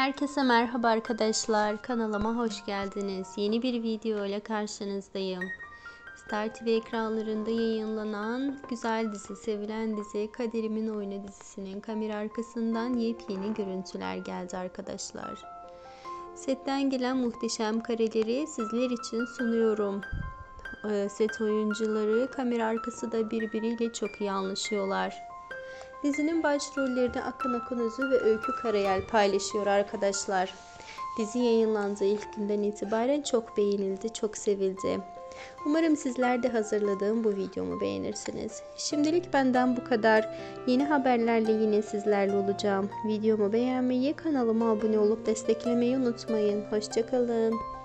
Herkese merhaba arkadaşlar. Kanalıma hoş geldiniz. Yeni bir video ile karşınızdayım. Star TV ekranlarında yayınlanan güzel dizi, sevilen dizi Kaderimin Oyunu dizisinin kamera arkasından yepyeni görüntüler geldi arkadaşlar. Setten gelen muhteşem kareleri sizler için sunuyorum. Ee, Set oyuncuları kamera arkası da birbiriyle çok iyi anlaşıyorlar. Dizinin başrollerini Akın Akınözü ve Öykü Karayel paylaşıyor arkadaşlar. Dizi yayınlandığı ilk günden itibaren çok beğenildi, çok sevildi. Umarım sizler de hazırladığım bu videomu beğenirsiniz. Şimdilik benden bu kadar. Yeni haberlerle yine sizlerle olacağım. Videomu beğenmeyi, kanalıma abone olup desteklemeyi unutmayın. Hoşçakalın.